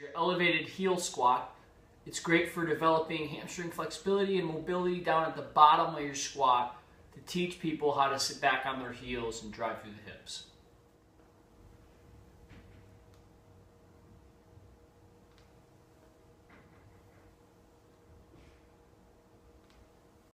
Your elevated heel squat. It's great for developing hamstring flexibility and mobility down at the bottom of your squat to teach people how to sit back on their heels and drive through the hips.